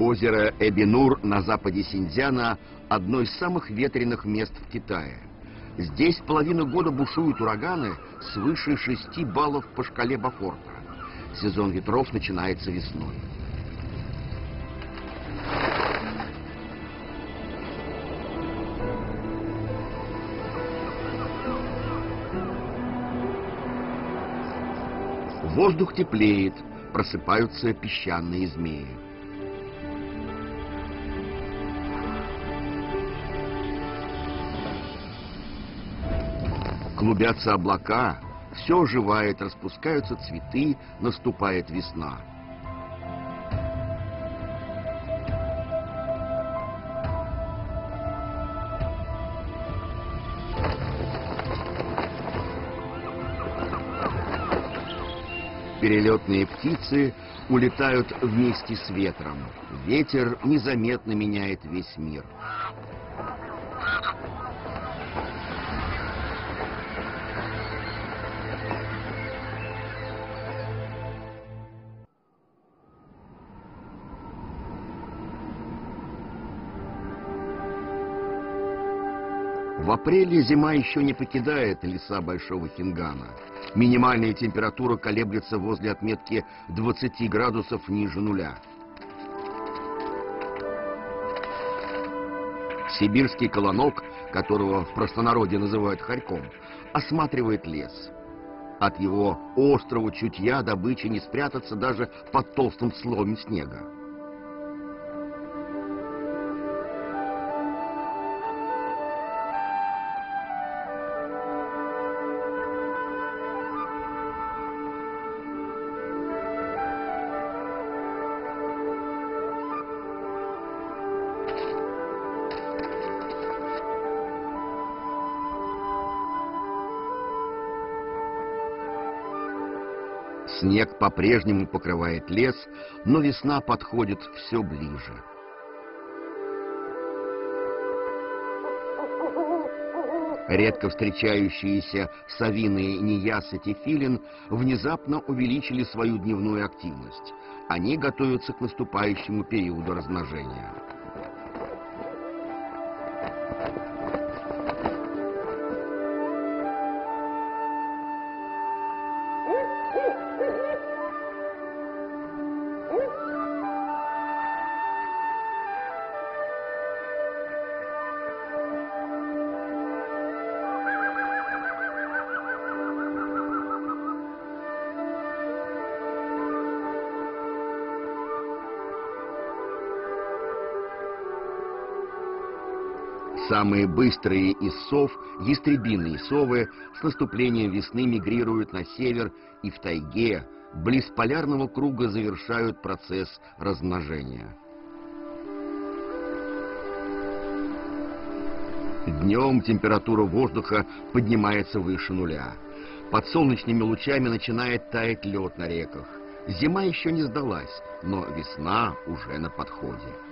Озеро Эбинур на западе Синьцзяна – одно из самых ветреных мест в Китае. Здесь половину года бушуют ураганы свыше 6 баллов по шкале Бафорта. Сезон ветров начинается весной. Воздух теплеет, просыпаются песчаные змеи. Клубятся облака, все оживает, распускаются цветы, наступает весна. Перелетные птицы улетают вместе с ветром. Ветер незаметно меняет весь мир. Апреле зима еще не покидает леса Большого Хингана. Минимальная температура колеблется возле отметки 20 градусов ниже нуля. Сибирский колонок, которого в простонародье называют хорьком, осматривает лес. От его острого чутья добычи не спрятаться даже под толстым слоем снега. Снег по-прежнему покрывает лес, но весна подходит все ближе. Редко встречающиеся совиные неяс и тефилин внезапно увеличили свою дневную активность. Они готовятся к наступающему периоду размножения. Самые быстрые из сов, ястребиные совы, с наступлением весны мигрируют на север и в тайге, близ полярного круга завершают процесс размножения. Днем температура воздуха поднимается выше нуля. Под солнечными лучами начинает таять лед на реках. Зима еще не сдалась, но весна уже на подходе.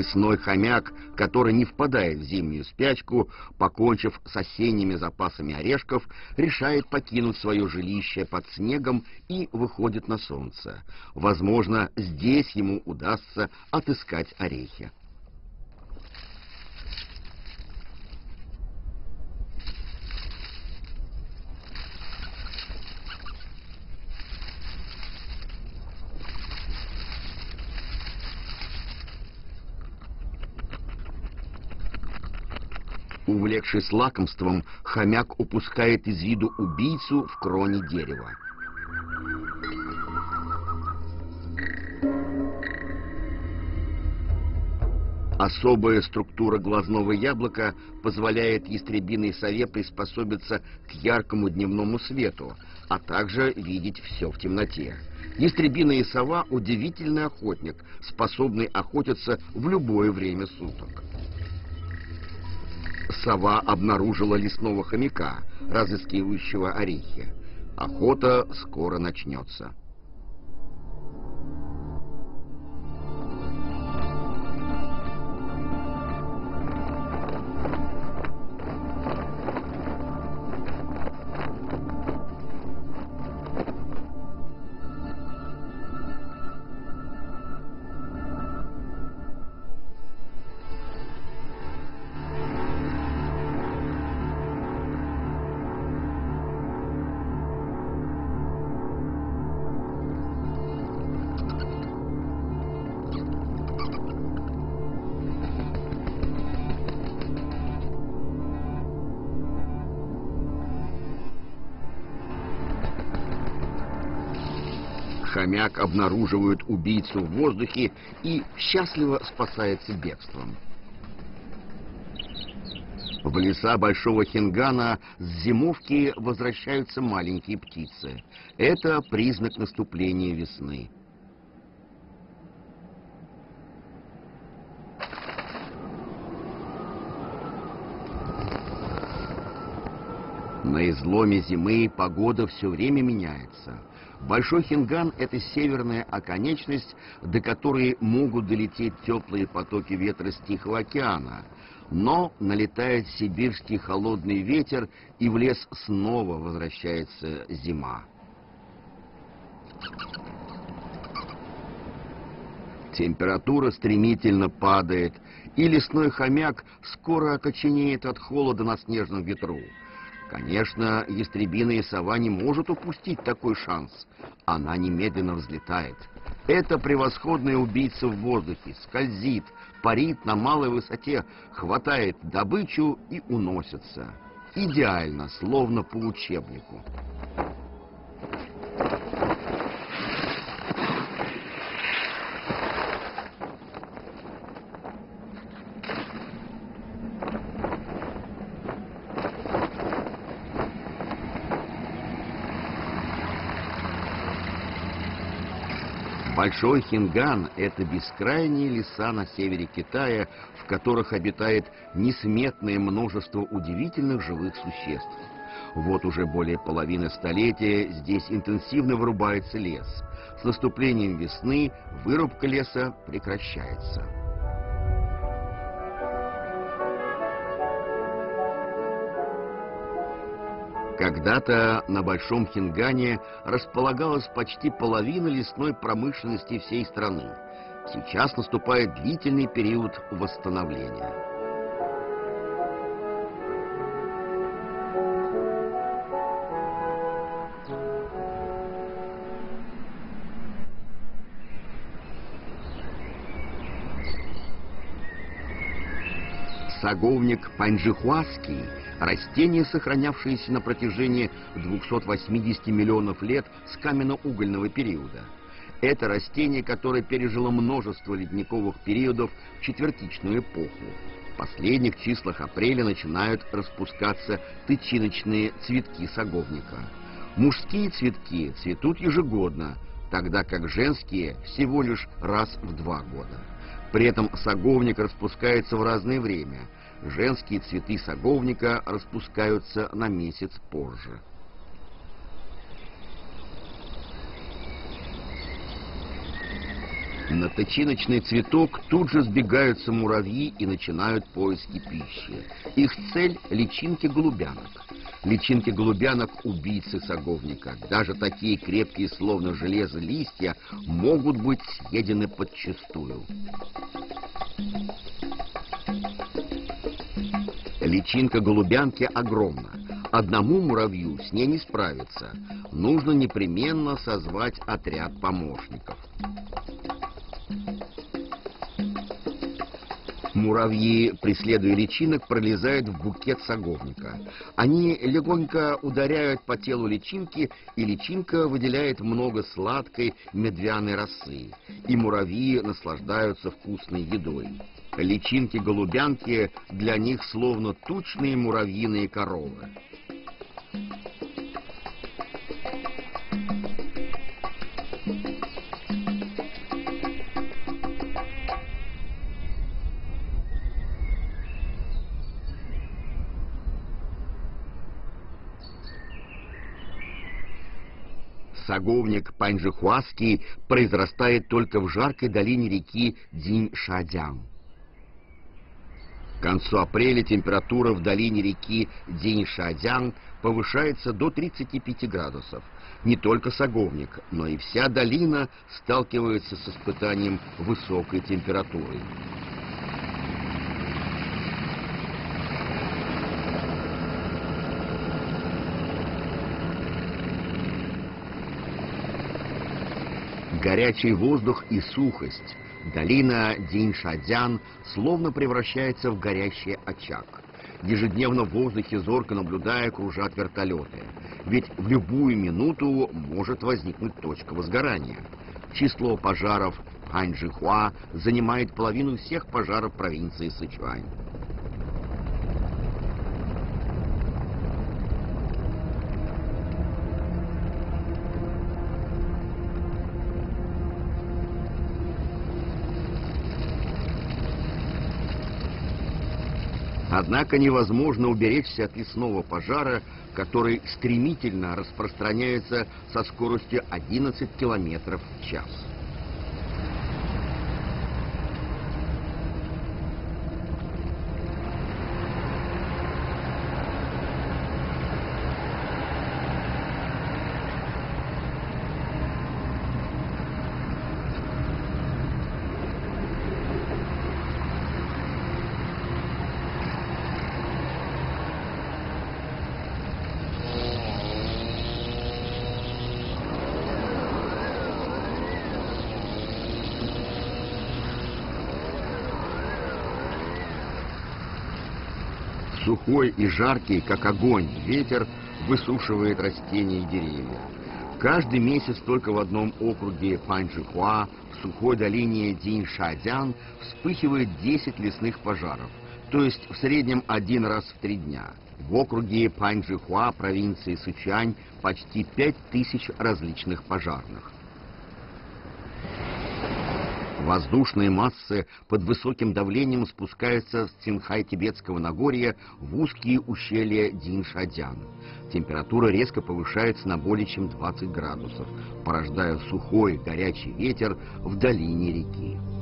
Лесной хомяк, который не впадает в зимнюю спячку, покончив с осенними запасами орешков, решает покинуть свое жилище под снегом и выходит на солнце. Возможно, здесь ему удастся отыскать орехи. Увлекшись лакомством, хомяк упускает из виду убийцу в кроне дерева. Особая структура глазного яблока позволяет ястребиной сове приспособиться к яркому дневному свету, а также видеть все в темноте. Ястребиная сова – удивительный охотник, способный охотиться в любое время суток сова обнаружила лесного хомяка, разыскивающего орехи. Охота скоро начнется. Хомяк обнаруживает убийцу в воздухе и счастливо спасается бегством. В леса Большого Хингана с зимовки возвращаются маленькие птицы. Это признак наступления весны. На изломе зимы погода все время меняется. Большой Хинган — это северная оконечность, до которой могут долететь теплые потоки ветра с Тихого океана. Но налетает сибирский холодный ветер, и в лес снова возвращается зима. Температура стремительно падает, и лесной хомяк скоро окоченеет от холода на снежном ветру. Конечно, ястребиная сова не может упустить такой шанс. Она немедленно взлетает. Это превосходная убийца в воздухе, скользит, парит на малой высоте, хватает добычу и уносится. Идеально, словно по учебнику. Большой Хинган – это бескрайние леса на севере Китая, в которых обитает несметное множество удивительных живых существ. Вот уже более половины столетия здесь интенсивно вырубается лес. С наступлением весны вырубка леса прекращается. Когда-то на Большом Хингане располагалась почти половина лесной промышленности всей страны. Сейчас наступает длительный период восстановления. Саговник Панжихуаский Растение, сохранявшееся на протяжении 280 миллионов лет с каменно-угольного периода. Это растение, которое пережило множество ледниковых периодов в четвертичную эпоху. В последних числах апреля начинают распускаться тычиночные цветки саговника. Мужские цветки цветут ежегодно, тогда как женские всего лишь раз в два года. При этом саговник распускается в разное время – женские цветы саговника распускаются на месяц позже. На тычиночный цветок тут же сбегаются муравьи и начинают поиски пищи. Их цель – личинки голубянок. Личинки голубянок – убийцы саговника. Даже такие крепкие, словно железо, листья могут быть съедены подчистую. Личинка голубянки огромна. Одному муравью с ней не справиться. Нужно непременно созвать отряд помощников. Муравьи, преследуя личинок, пролезают в букет саговника. Они легонько ударяют по телу личинки, и личинка выделяет много сладкой медвяной росы. И муравьи наслаждаются вкусной едой. Личинки-голубянки для них словно тучные муравьиные коровы. Саговник Паньжихуаский произрастает только в жаркой долине реки Динь-Шадян. К концу апреля температура в долине реки Динь-Шадян повышается до 35 градусов. Не только Саговник, но и вся долина сталкивается с испытанием высокой температуры. Горячий воздух и сухость. Долина Динь-Шадзян словно превращается в горящий очаг. Ежедневно в воздухе зорко наблюдая кружат вертолеты. Ведь в любую минуту может возникнуть точка возгорания. Число пожаров Ханьчжихуа занимает половину всех пожаров провинции Сычуань. Однако невозможно уберечься от лесного пожара, который стремительно распространяется со скоростью 11 км в час. Сухой и жаркий, как огонь, ветер высушивает растения и деревья. Каждый месяц только в одном округе Панчжихуа, в сухой долине Диньшадян, вспыхивает 10 лесных пожаров, то есть в среднем один раз в три дня. В округе Панчжихуа провинции Сычуань почти 5000 различных пожарных. Воздушные массы под высоким давлением спускаются с Цинхай-Тибетского Нагорья в узкие ущелья Диншадян. Температура резко повышается на более чем 20 градусов, порождая сухой горячий ветер в долине реки.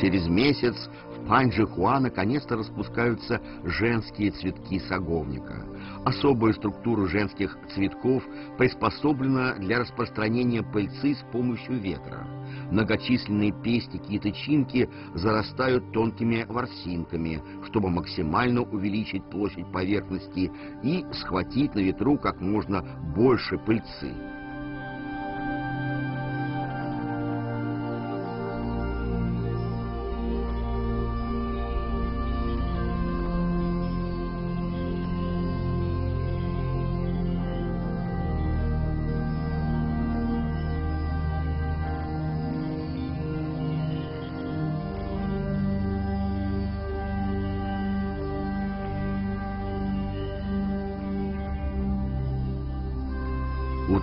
Через месяц в Паньчжихуа наконец-то распускаются женские цветки саговника. Особая структура женских цветков приспособлена для распространения пыльцы с помощью ветра. Многочисленные пестики и тычинки зарастают тонкими ворсинками, чтобы максимально увеличить площадь поверхности и схватить на ветру как можно больше пыльцы.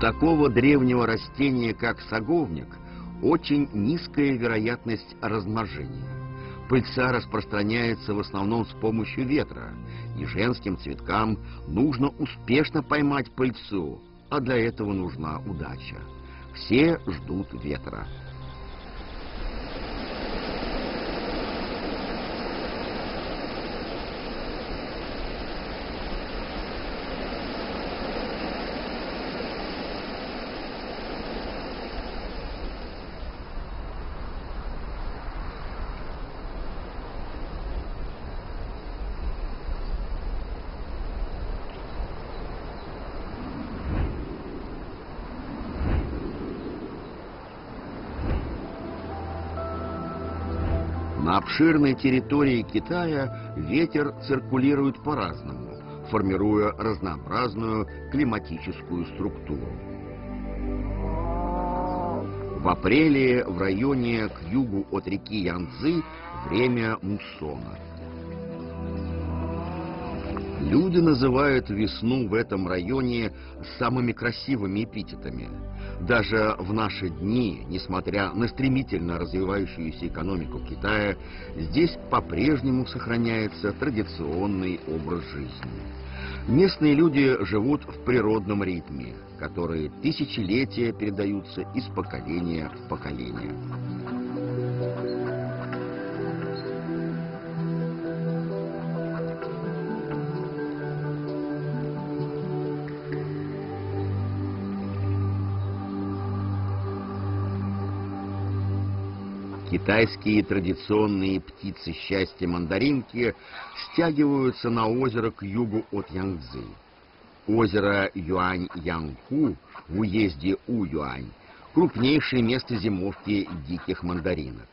Такого древнего растения, как саговник, очень низкая вероятность размножения. Пыльца распространяется в основном с помощью ветра, и женским цветкам нужно успешно поймать пыльцу, а для этого нужна удача. Все ждут ветра. На обширной территории Китая ветер циркулирует по-разному, формируя разнообразную климатическую структуру. В апреле в районе к югу от реки Янцзы время муссона. Люди называют весну в этом районе самыми красивыми эпитетами. Даже в наши дни, несмотря на стремительно развивающуюся экономику Китая, здесь по-прежнему сохраняется традиционный образ жизни. Местные люди живут в природном ритме, который тысячелетия передаются из поколения в поколение. Китайские традиционные птицы счастья мандаринки стягиваются на озеро к югу от Янцзы. Озеро Юань-Янху в уезде У-Юань – крупнейшее место зимовки диких мандаринок.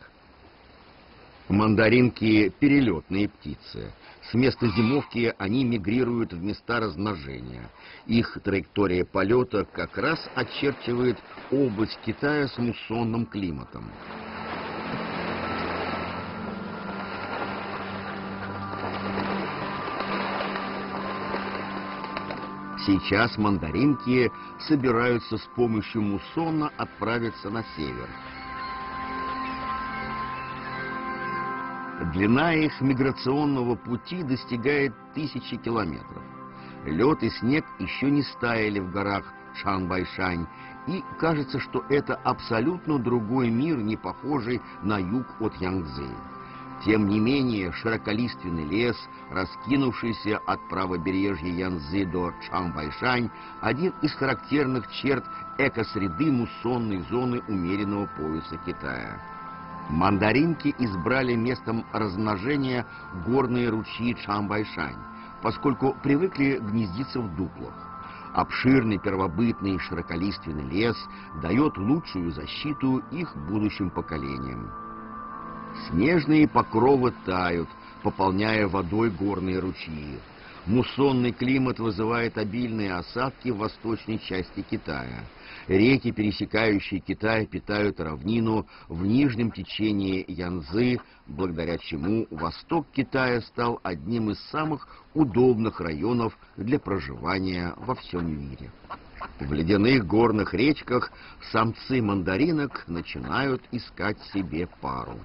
Мандаринки – перелетные птицы. С места зимовки они мигрируют в места размножения. Их траектория полета как раз очерчивает область Китая с муссонным климатом. Сейчас мандаринки собираются с помощью муссона отправиться на север. Длина их миграционного пути достигает тысячи километров. Лед и снег еще не стаяли в горах Чанбайшань, и кажется, что это абсолютно другой мир, не похожий на юг от Янгцзы. Тем не менее, широколиственный лес, раскинувшийся от правобережья Янзы до Чанбайшань, один из характерных черт экосреды муссонной зоны умеренного пояса Китая. Мандаринки избрали местом размножения горные ручьи Чанбайшань, поскольку привыкли гнездиться в дуплах. Обширный первобытный широколиственный лес дает лучшую защиту их будущим поколениям. Снежные покровы тают, пополняя водой горные ручьи. Муссонный климат вызывает обильные осадки в восточной части Китая. Реки, пересекающие Китай, питают равнину в нижнем течении Янзы, благодаря чему восток Китая стал одним из самых удобных районов для проживания во всем мире. В ледяных горных речках самцы мандаринок начинают искать себе пару.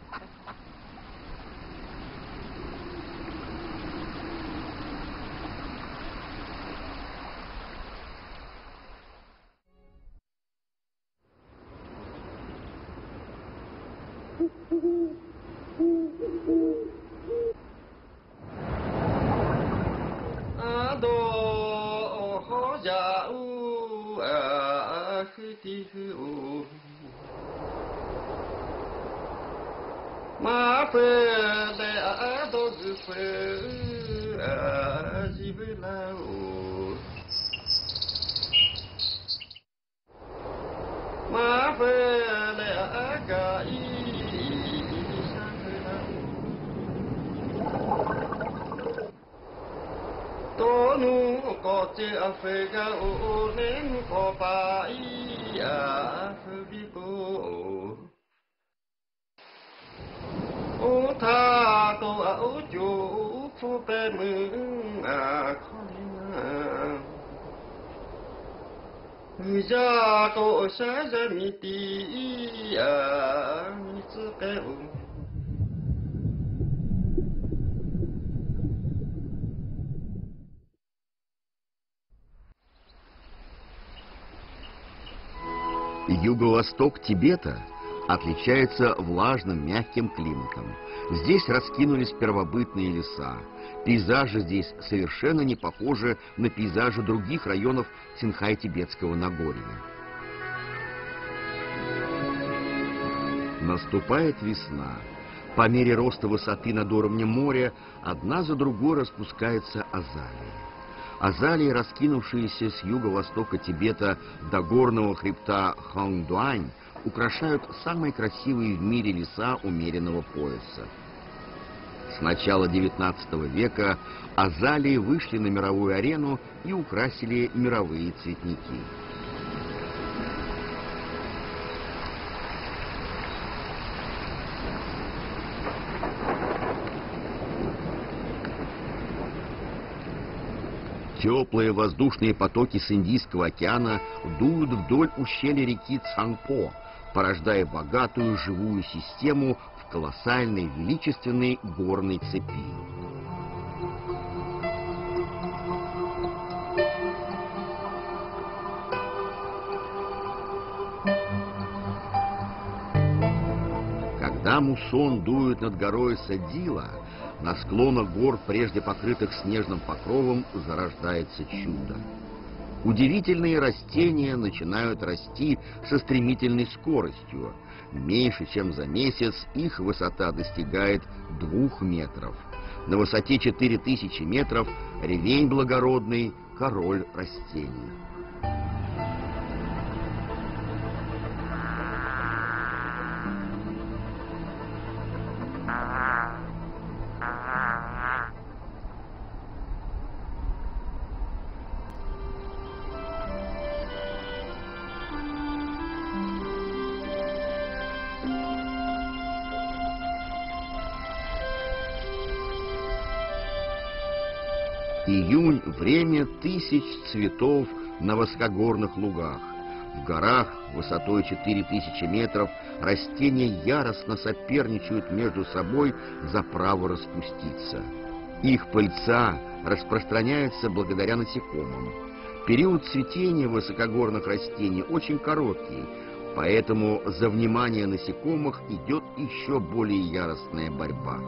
يشاء من قطعي أسبقه أتاك وأجوف بمن أخينا ふじゃとおしゃじゃみていやみつけうん Юго-восток Тибета отличается влажным мягким климатом. Здесь раскинулись первобытные леса. Пейзажи здесь совершенно не похожи на пейзажи других районов Синхай-Тибетского Нагорья. Наступает весна. По мере роста высоты над уровнем моря одна за другой распускаются азалии. Азалии, раскинувшиеся с юго-востока Тибета до горного хребта Хонгдуань, украшают самые красивые в мире леса умеренного пояса. С начала XIX века азалии вышли на мировую арену и украсили мировые цветники. Теплые воздушные потоки с Индийского океана дуют вдоль ущелья реки Цангпо, порождая богатую живую систему в колоссальной величественной горной цепи. Когда муссон дует над горой Садила, на склонах гор, прежде покрытых снежным покровом, зарождается чудо. Удивительные растения начинают расти со стремительной скоростью. Меньше чем за месяц их высота достигает двух метров. На высоте 4000 метров ревень благородный король растений. Тысяч цветов на высокогорных лугах. В горах высотой 4000 метров растения яростно соперничают между собой за право распуститься. Их пыльца распространяется благодаря насекомым. Период цветения высокогорных растений очень короткий, поэтому за внимание насекомых идет еще более яростная борьба.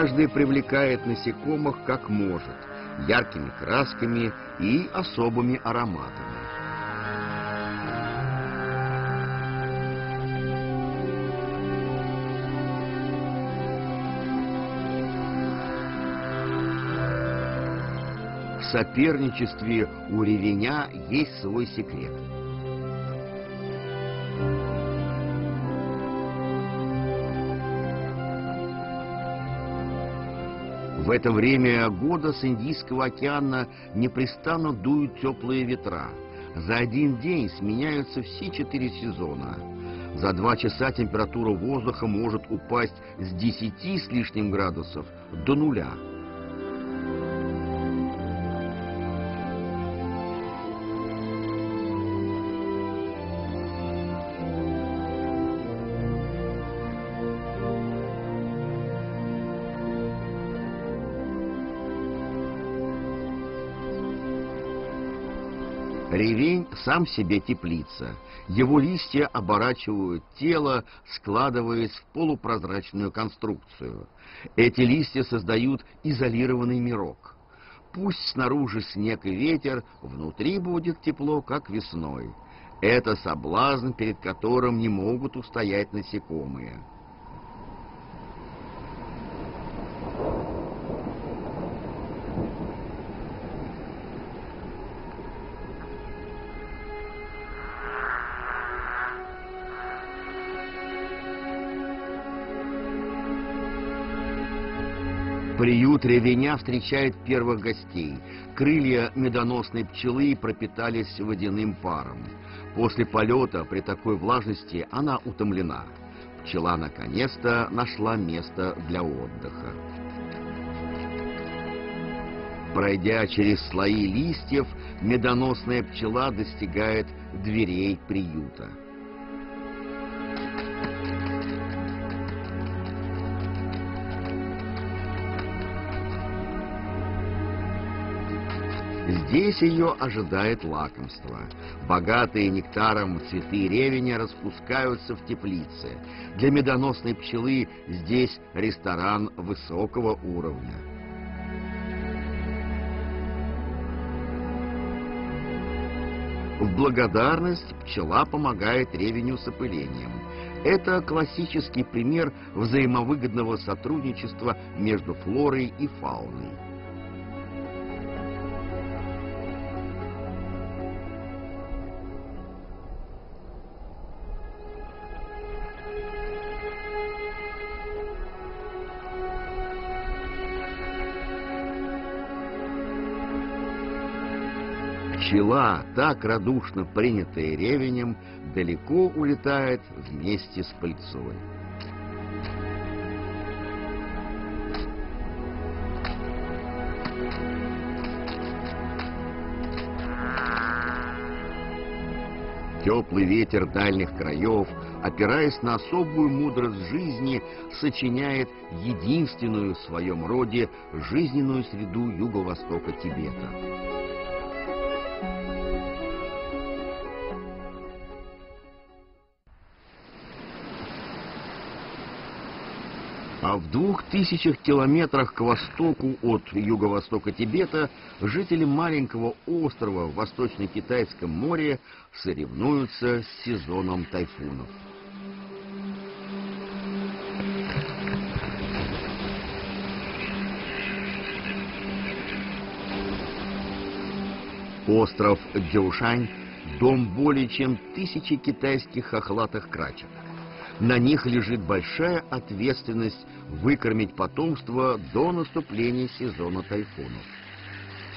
Каждый привлекает насекомых как может, яркими красками и особыми ароматами. В соперничестве у ревеня есть свой секрет – В это время года с Индийского океана непрестанно дуют теплые ветра. За один день сменяются все четыре сезона. За два часа температура воздуха может упасть с 10 с лишним градусов до нуля. Сам себе теплица. Его листья оборачивают тело, складываясь в полупрозрачную конструкцию. Эти листья создают изолированный мирок. Пусть снаружи снег и ветер, внутри будет тепло, как весной. Это соблазн, перед которым не могут устоять насекомые. Приют ревеня встречает первых гостей. Крылья медоносной пчелы пропитались водяным паром. После полета при такой влажности она утомлена. Пчела наконец-то нашла место для отдыха. Пройдя через слои листьев, медоносная пчела достигает дверей приюта. Здесь ее ожидает лакомство. Богатые нектаром цветы ревеня распускаются в теплице. Для медоносной пчелы здесь ресторан высокого уровня. В благодарность пчела помогает ревеню с опылением. Это классический пример взаимовыгодного сотрудничества между флорой и фауной. Пчела, так радушно принятая ревенем, далеко улетает вместе с пыльцой. Теплый ветер дальних краев, опираясь на особую мудрость жизни, сочиняет единственную в своем роде жизненную среду юго-востока Тибета. В двух тысячах километрах к востоку от юго-востока Тибета жители маленького острова в Восточно-Китайском море соревнуются с сезоном тайфунов. Остров Дзяушань – дом более чем тысячи китайских хохлатых крачек. На них лежит большая ответственность выкормить потомство до наступления сезона тайфунов.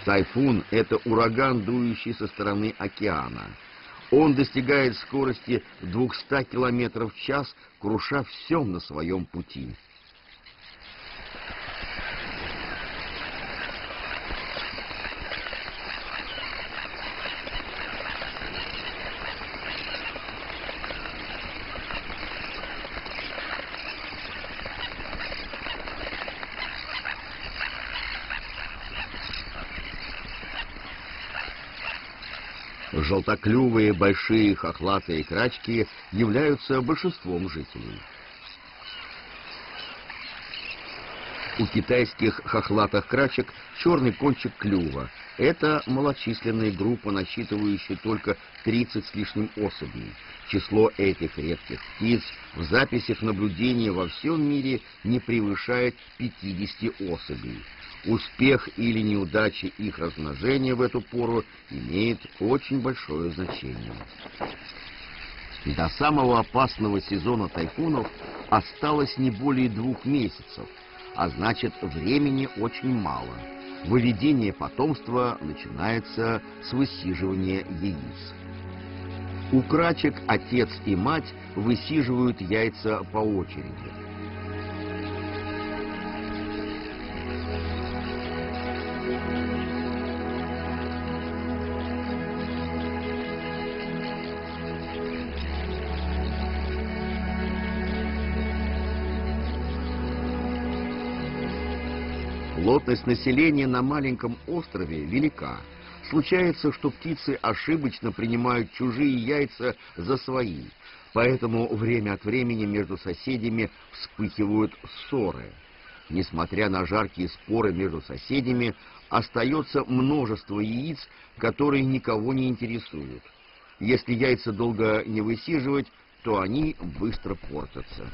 Тайфун – это ураган, дующий со стороны океана. Он достигает скорости 200 км в час, круша все на своем пути. Желтоклювые большие хохлатые крачки являются большинством жителей. У китайских хохлатых крачек черный кончик клюва. Это малочисленная группа, насчитывающая только 30 с лишним особей. Число этих редких птиц в записях наблюдения во всем мире не превышает 50 особей. Успех или неудача их размножения в эту пору имеет очень большое значение. До самого опасного сезона тайфунов осталось не более двух месяцев, а значит времени очень мало. Выведение потомства начинается с высиживания яиц. У крачек отец и мать высиживают яйца по очереди. Плотность населения на маленьком острове велика. Случается, что птицы ошибочно принимают чужие яйца за свои, поэтому время от времени между соседями вспыхивают ссоры. Несмотря на жаркие споры между соседями, остается множество яиц, которые никого не интересуют. Если яйца долго не высиживать, то они быстро портятся.